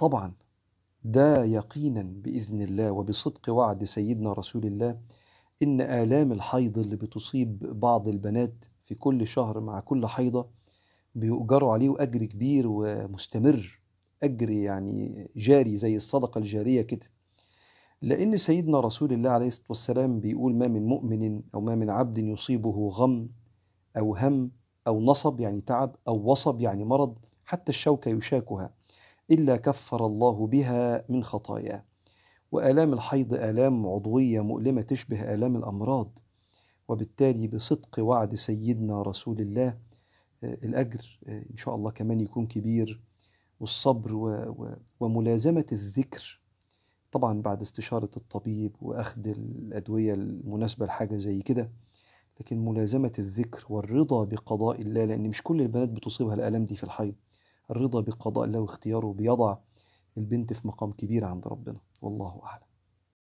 طبعا ده يقينا بإذن الله وبصدق وعد سيدنا رسول الله إن آلام الحيض اللي بتصيب بعض البنات في كل شهر مع كل حيضة بيؤجروا عليه أجر كبير ومستمر أجر يعني جاري زي الصدقة الجارية كده. لأن سيدنا رسول الله عليه الصلاة والسلام بيقول ما من مؤمن أو ما من عبد يصيبه غم أو هم أو نصب يعني تعب أو وصب يعني مرض حتى الشوكة يشاكها. إلا كفر الله بها من خطاياه وآلام الحيض آلام عضوية مؤلمة تشبه آلام الأمراض. وبالتالي بصدق وعد سيدنا رسول الله الأجر إن شاء الله كمان يكون كبير. والصبر وملازمة الذكر. طبعا بعد استشارة الطبيب وأخذ الأدوية المناسبة لحاجة زي كده. لكن ملازمة الذكر والرضا بقضاء الله لأن مش كل البنات بتصيبها الآلام دي في الحيض. الرضا بقضاء الله واختياره بيضع البنت في مقام كبير عند ربنا. والله أعلم.